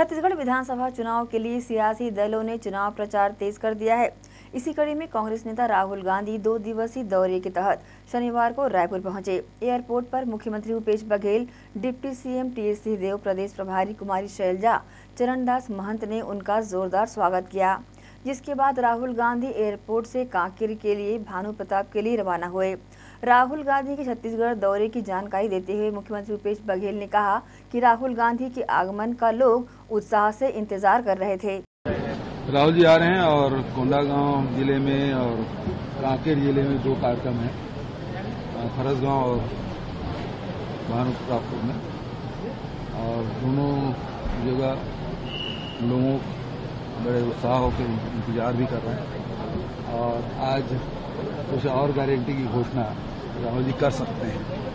छत्तीसगढ़ विधानसभा चुनाव के लिए सियासी दलों ने चुनाव प्रचार तेज कर दिया है। इसी कड़ी में कांग्रेस नेता राहुल गांधी दो दिवसीय दौरे के तहत शनिवार को रायपुर पहुँचे। एयरपोर्ट पर मुख्यमंत्री Bhupesh Baghel, deputy CM T S Deo प्रदेश प्रभारी कुमारी शैलजा चरणदास महंत ने उनका जोरदार स्वागत किया। जिसके बाद राहुल गांधी एयरपोर्ट से कांकेर के लिए भानु प्रताप के लिए रवाना हुए। राहुल गांधी के छत्तीसगढ़ दौरे की जानकारी देते हुए मुख्यमंत्री भूपेश बघेल ने कहा कि राहुल गांधी के आगमन का लोग उत्साह से इंतज़ार कर रहे थे। राहुल जी आ रहे हैं और कोंडागांव ज़िले में और कांकेर ज़िले में दो कार्यक्रम है फरसगांव और भानुप्रतापपुर में। और दोनों जगह लोगों बड़े उत्साह होकर इंतज़ार भी कर रहे हैं। और आज कुछ और गारंटी की घोषणा राहुल जी कर सकते हैं।